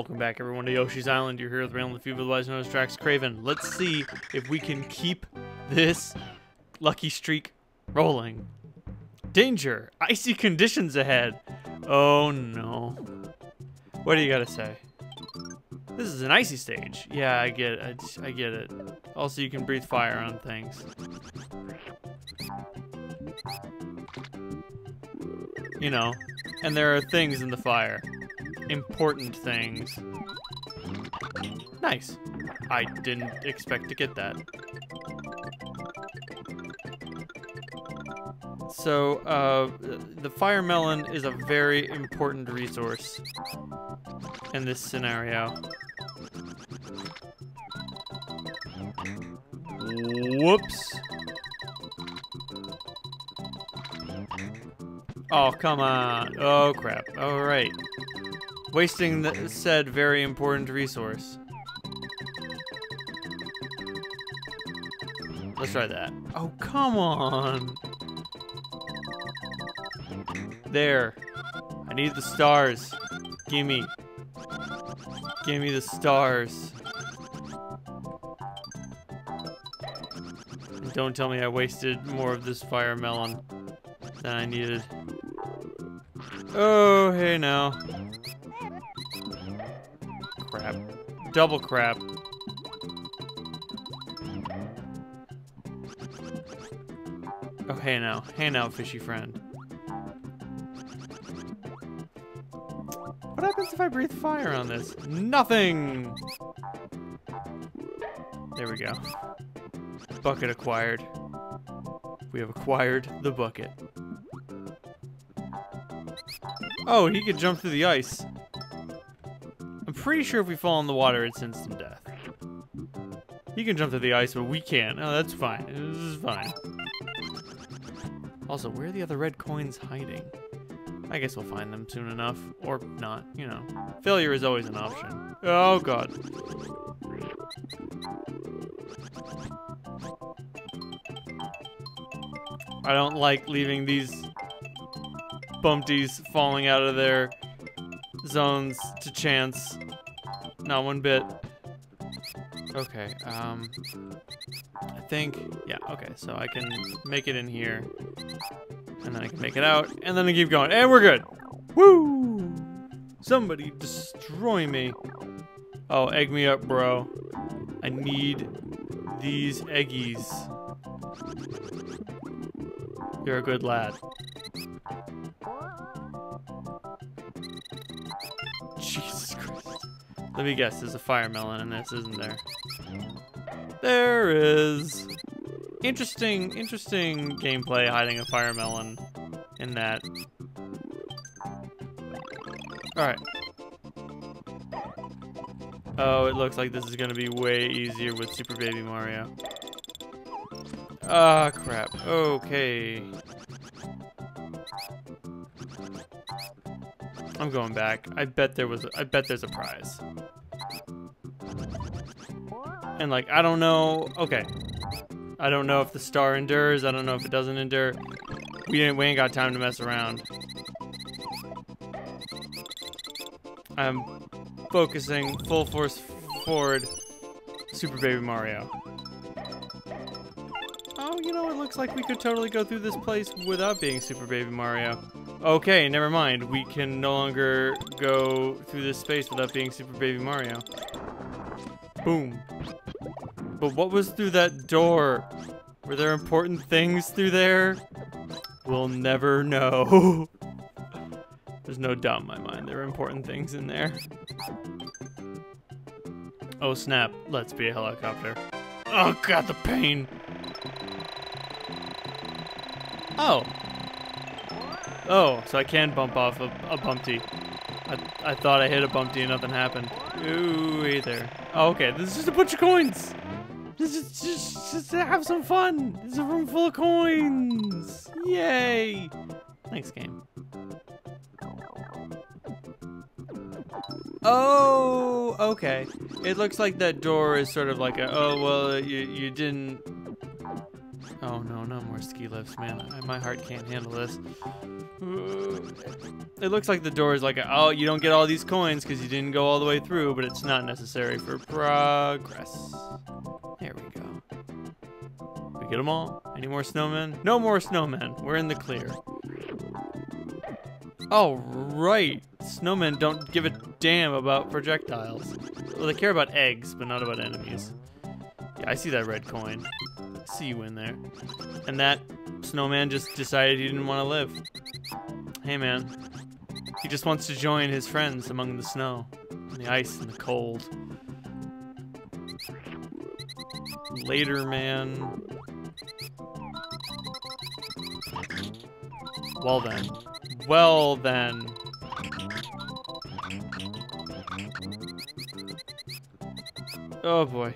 Welcome back, everyone, to Yoshi's Island. You're here with Renald Lefebvre, otherwise known as DraxxKraven. Let's see if we can keep this lucky streak rolling. Danger! Icy conditions ahead! Oh no. What do you gotta say? This is an icy stage. Yeah, I get it. I get it. Also, you can breathe fire on things. You know, and there are things in the fire important things. Nice. I didn't expect to get that. So, uh, the fire melon is a very important resource in this scenario. Whoops. Oh, come on. Oh, crap. All right. Wasting the said very important resource. Let's try that. Oh, come on. There. I need the stars. Gimme. Gimme the stars. Don't tell me I wasted more of this fire melon than I needed. Oh, hey now. Double crap. Oh, hey now. Hey now, fishy friend. What happens if I breathe fire on this? Nothing! There we go. Bucket acquired. We have acquired the bucket. Oh, he could jump through the ice. Pretty sure if we fall in the water, it's instant death. He can jump through the ice, but we can't. Oh, that's fine. This is fine. Also, where are the other red coins hiding? I guess we'll find them soon enough. Or not, you know. Failure is always an option. Oh, God. I don't like leaving these bumpties falling out of their zones to chance. Not one bit. Okay, um... I think... Yeah, okay, so I can make it in here. And then I can make it out, and then I keep going. And we're good! Woo! Somebody destroy me. Oh, egg me up, bro. I need these eggies. You're a good lad. Let me guess, there's a fire melon in this, isn't there? There is. Interesting, interesting gameplay hiding a fire melon in that. Alright. Oh, it looks like this is gonna be way easier with Super Baby Mario. Ah, crap. Okay. I'm going back. I bet there was. A, I bet there's a prize. And like, I don't know. Okay. I don't know if the star endures. I don't know if it doesn't endure. We ain't. We ain't got time to mess around. I'm focusing full force forward. Super Baby Mario. Oh, you know, it looks like we could totally go through this place without being Super Baby Mario. Okay, never mind. We can no longer go through this space without being Super Baby Mario. Boom. But what was through that door? Were there important things through there? We'll never know. There's no doubt in my mind there are important things in there. Oh snap, let's be a helicopter. Oh god, the pain! Oh, Oh, so I can bump off a, a bumpty. I, I thought I hit a bumpty and nothing happened. Ooh, either. Oh, okay, this is just a bunch of coins. Just, just, just have some fun. It's a room full of coins. Yay. Thanks, game. Oh, okay. It looks like that door is sort of like a, oh, well, you, you didn't... Ski lifts, man. My heart can't handle this. It looks like the door is like, oh, you don't get all these coins because you didn't go all the way through, but it's not necessary for progress. There we go. We get them all? Any more snowmen? No more snowmen. We're in the clear. Oh, right. Snowmen don't give a damn about projectiles. Well, they care about eggs, but not about enemies. Yeah, I see that red coin. See you in there. And that snowman just decided he didn't want to live. Hey, man. He just wants to join his friends among the snow, and the ice, and the cold. Later, man. Well then. Well then. Oh boy.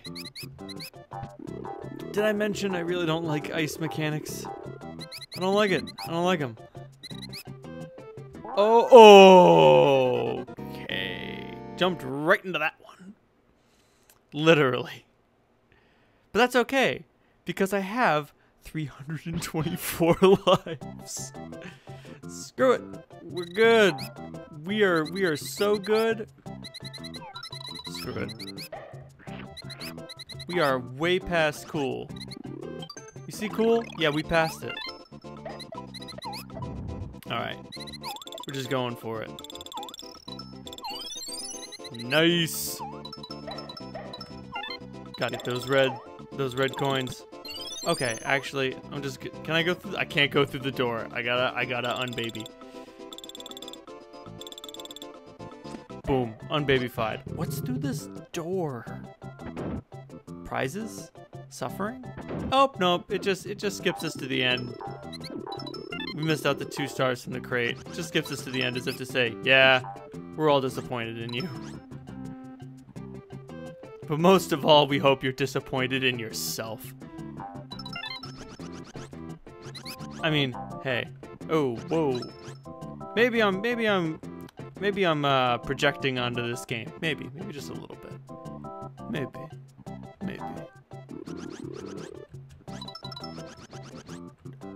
Did I mention I really don't like ice mechanics? I don't like it. I don't like them. Oh, okay. Jumped right into that one. Literally. But that's okay, because I have 324 lives. Screw it. We're good. We are we are so good. Screw it. We are way past cool. You see cool? Yeah, we passed it. Alright. We're just going for it. Nice. Gotta get those red, those red coins. Okay, actually, I'm just. Can I go through? I can't go through the door. I gotta. I gotta unbaby. Boom, unbabyfied. What's through this door? Suffering? Oh nope. It just. It just skips us to the end. We missed out the two stars from the crate. It just skips us to the end as if to say, yeah, we're all disappointed in you. But most of all, we hope you're disappointed in yourself. I mean, hey. Oh, whoa. Maybe I'm, maybe I'm, maybe I'm uh, projecting onto this game. Maybe, maybe just a little bit. Maybe.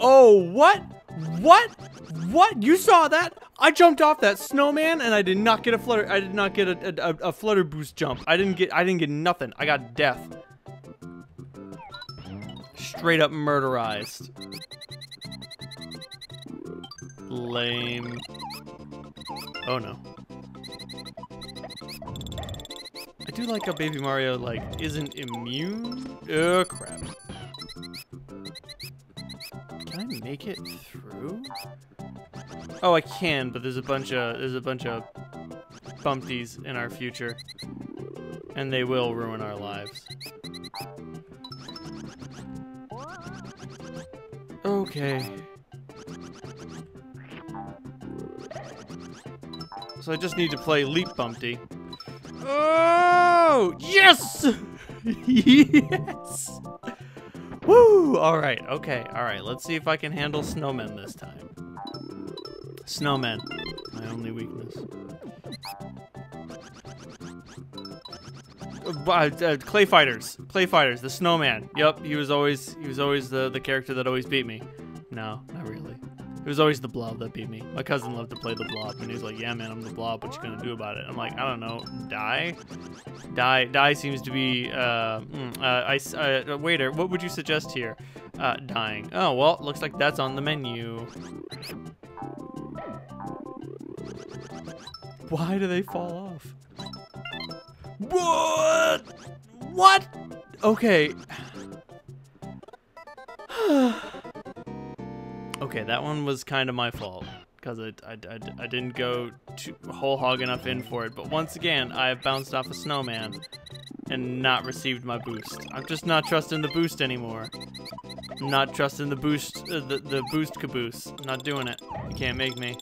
Oh, what? What? What? You saw that? I jumped off that snowman and I did not get a flutter. I did not get a, a, a flutter boost jump. I didn't get. I didn't get nothing. I got death. Straight up murderized. Lame. Oh no. I do like how Baby Mario, like, isn't immune. Oh, crap. Make it through? Oh, I can, but there's a bunch of, there's a bunch of bumpties in our future. And they will ruin our lives. Okay. So I just need to play Leap Bumpty. Oh! Yes! yes! Woo! Alright, okay, alright. Let's see if I can handle snowmen this time. Snowmen. My only weakness. Uh, uh, clay fighters. Clay fighters. The snowman. Yep, he was always he was always the, the character that always beat me. No, not really. It was always the blob that beat me. My cousin loved to play the blob, and he's like, yeah, man, I'm the blob. What you gonna do about it? I'm like, I don't know. Die? Die Die seems to be, uh, mm, uh, I, uh, waiter, what would you suggest here? Uh, dying. Oh, well, looks like that's on the menu. Why do they fall off? What? What? Okay. Okay, that one was kind of my fault because I, I, I, I, didn't go whole hog enough in for it. But once again, I have bounced off a snowman and not received my boost. I'm just not trusting the boost anymore. I'm not trusting the boost, uh, the, the boost caboose. I'm not doing it. You can't make me.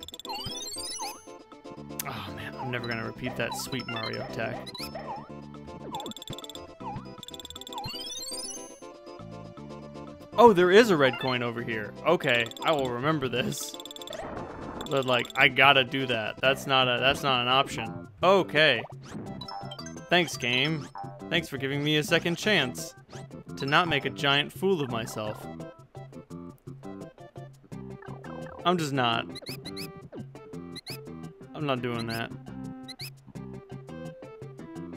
Oh man, I'm never gonna repeat that sweet Mario attack. Oh, there is a red coin over here. Okay, I will remember this. But like, I gotta do that. That's not a that's not an option. Okay. Thanks, game. Thanks for giving me a second chance to not make a giant fool of myself. I'm just not. I'm not doing that.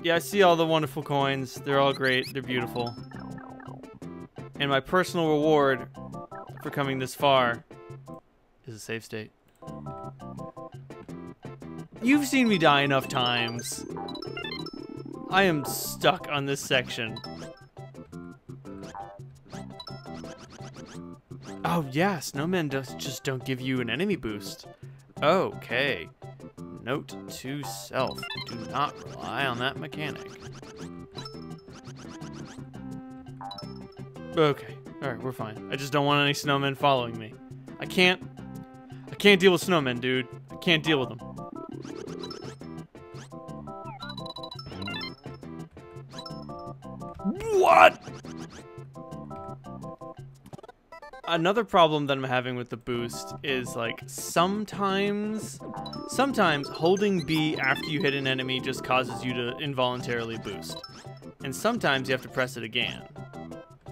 Yeah, I see all the wonderful coins. They're all great. They're beautiful. And my personal reward for coming this far is a safe state. You've seen me die enough times. I am stuck on this section. Oh yeah, snowmen just, just don't give you an enemy boost. Okay. Note to self, do not rely on that mechanic. Okay, alright, we're fine. I just don't want any snowmen following me. I can't, I can't deal with snowmen, dude. I can't deal with them. What? Another problem that I'm having with the boost is like sometimes, sometimes holding B after you hit an enemy just causes you to involuntarily boost. And sometimes you have to press it again.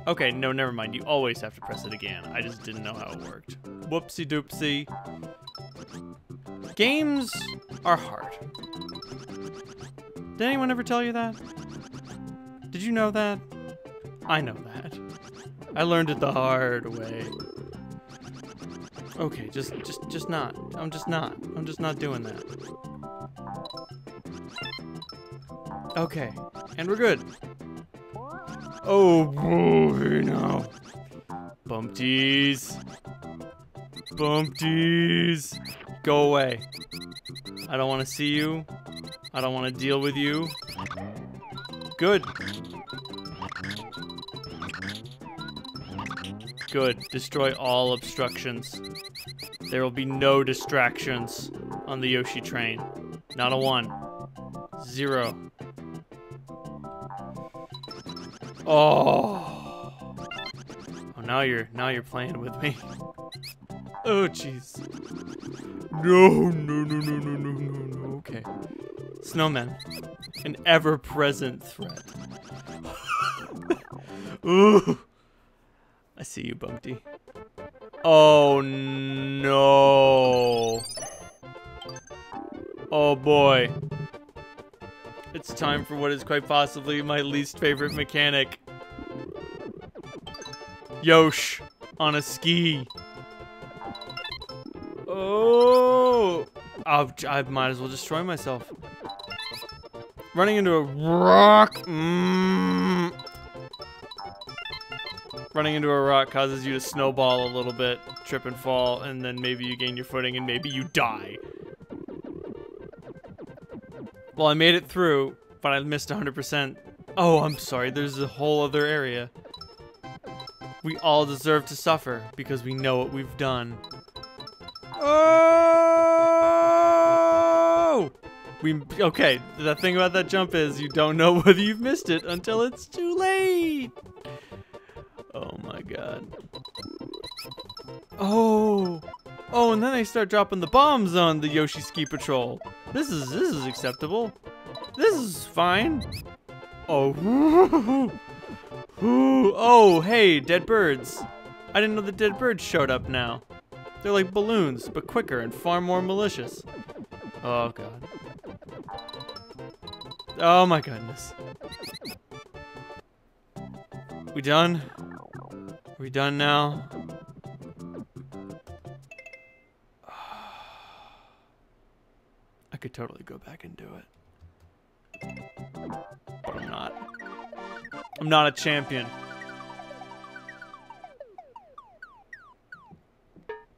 Okay, no, never mind. You always have to press it again. I just didn't know how it worked. Whoopsie doopsie. Games are hard. Did anyone ever tell you that? Did you know that? I know that. I learned it the hard way. Okay, just just just not. I'm just not. I'm just not doing that. Okay, and we're good. Oh boy, no. Bumpties. Bumpties. Go away. I don't want to see you. I don't want to deal with you. Good. Good. Destroy all obstructions. There will be no distractions on the Yoshi train. Not a one. Zero. Oh. Oh, now you're now you're playing with me. Oh, jeez. No, no, no, no, no, no, no, no. Okay. Snowman. An ever-present threat. Ooh. I see you, Bumpty. Oh, no. Oh, boy. It's time for what is quite possibly my least favorite mechanic. Yosh on a ski. Oh! I'll, I might as well destroy myself. Running into a rock. Mm. Running into a rock causes you to snowball a little bit, trip and fall, and then maybe you gain your footing and maybe you die. Well, I made it through, but I missed 100%. Oh, I'm sorry. There's a whole other area. We all deserve to suffer because we know what we've done. Oh! We okay. The thing about that jump is you don't know whether you've missed it until it's too late. Oh my god. Oh. Oh, and then they start dropping the bombs on the Yoshi Ski Patrol. This is this is acceptable. This is fine. Oh. oh, hey, dead birds. I didn't know the dead birds showed up now. They're like balloons, but quicker and far more malicious. Oh, God. Oh, my goodness. We done? We done now? Could totally go back and do it. But I'm not. I'm not a champion.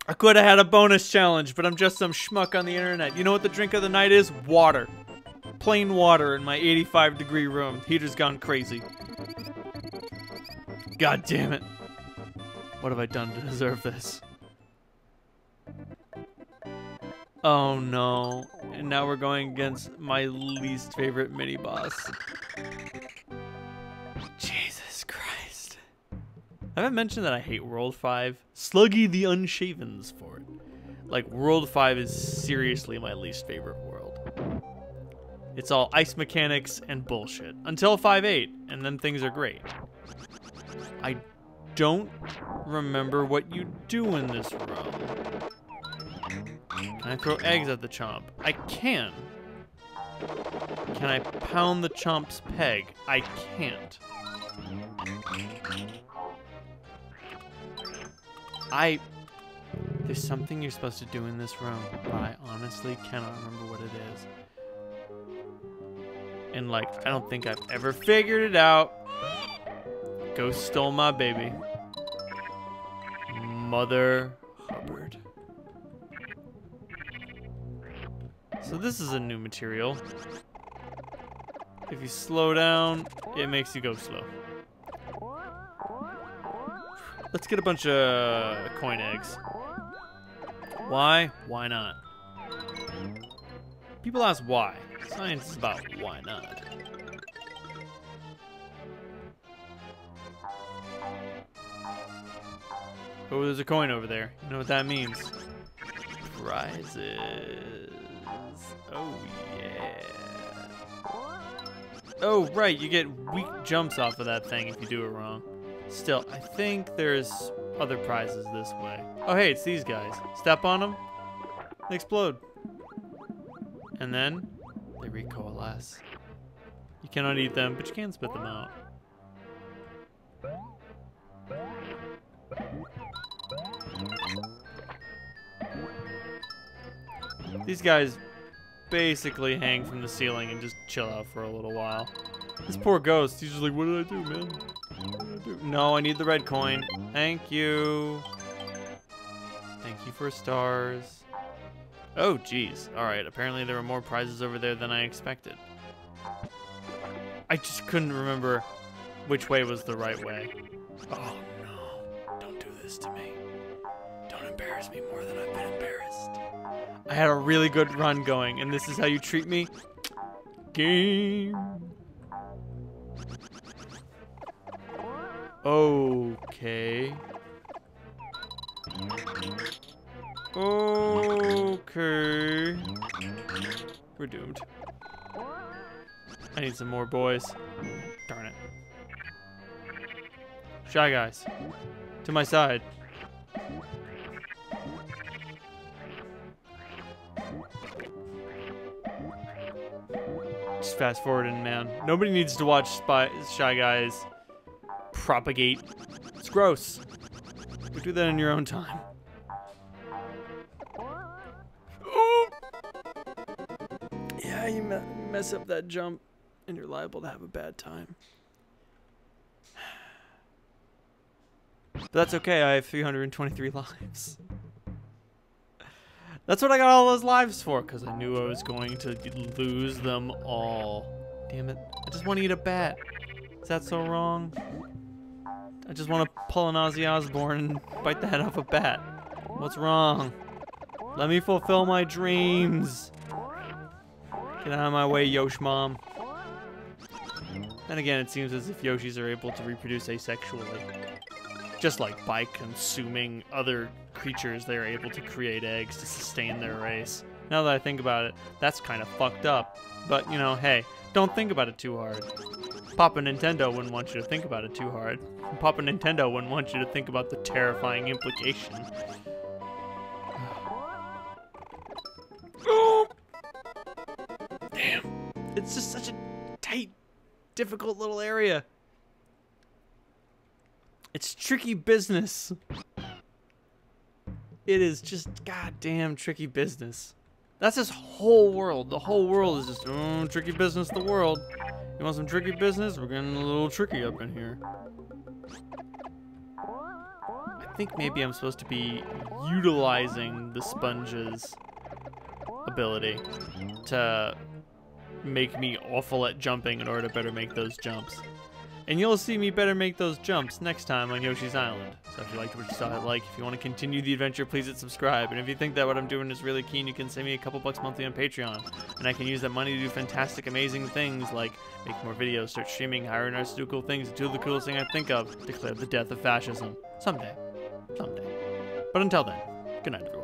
I could have had a bonus challenge, but I'm just some schmuck on the internet. You know what the drink of the night is? Water. Plain water in my 85 degree room. Heater's gone crazy. God damn it. What have I done to deserve this? Oh no. And now we're going against my least favorite mini boss. Jesus Christ. I haven't mentioned that I hate World 5. Sluggy the Unshavens for it. Like, World 5 is seriously my least favorite world. It's all ice mechanics and bullshit. Until 5-8, and then things are great. I don't remember what you do in this realm. Can I throw eggs at the chomp? I can. Can I pound the chomp's peg? I can't. I... There's something you're supposed to do in this room, but I honestly cannot remember what it is. And, like, I don't think I've ever figured it out. Ghost stole my baby. Mother Hubbard. So this is a new material. If you slow down, it makes you go slow. Let's get a bunch of coin eggs. Why? Why not? People ask why. Science is about why not. Oh, there's a coin over there. You know what that means? Prizes. Oh, yeah. Oh, right, you get weak jumps off of that thing if you do it wrong. Still, I think there's other prizes this way. Oh, hey, it's these guys. Step on them, they explode. And then they recoalesce. You cannot eat them, but you can spit them out. These guys basically hang from the ceiling and just chill out for a little while. This mm. poor ghost, he's just like, what did I do, man? What did I do? No, I need the red coin. Thank you. Thank you for stars. Oh, geez. Alright, apparently there were more prizes over there than I expected. I just couldn't remember which way was the right way. Oh, no. Don't do this to me. Embarrass me more than I've been embarrassed. I had a really good run going, and this is how you treat me? Game. Okay. Okay. We're doomed. I need some more boys. Darn it. Shy guys. To my side. Fast forwarding, man. Nobody needs to watch Spy Shy Guys propagate. It's gross. Go do that in your own time. Yeah, you me mess up that jump, and you're liable to have a bad time. But that's okay, I have 323 lives. That's what I got all those lives for, because I knew I was going to lose them all. Damn it. I just want to eat a bat. Is that so wrong? I just want to pull an Ozzy Osbourne and bite the head off a bat. What's wrong? Let me fulfill my dreams. Get out of my way, Yosh Mom. And again, it seems as if Yoshis are able to reproduce asexually. Just like by consuming other creatures, they are able to create eggs to sustain their race. Now that I think about it, that's kind of fucked up. But, you know, hey, don't think about it too hard. Papa Nintendo wouldn't want you to think about it too hard. Papa Nintendo wouldn't want you to think about the terrifying implication. Damn. It's just such a tight, difficult little area. It's tricky business. It is just goddamn tricky business. That's this whole world. The whole world is just, oh, tricky business, the world. You want some tricky business? We're getting a little tricky up in here. I think maybe I'm supposed to be utilizing the sponge's ability to make me awful at jumping in order to better make those jumps. And you'll see me better make those jumps next time on Yoshi's Island. So if you liked what you saw, hit like. If you want to continue the adventure, please hit subscribe. And if you think that what I'm doing is really keen, you can send me a couple bucks monthly on Patreon. And I can use that money to do fantastic, amazing things like make more videos, start streaming, hire an artist to do cool things, and do the coolest thing I think of, declare the death of fascism. Someday. Someday. But until then, good night, everyone.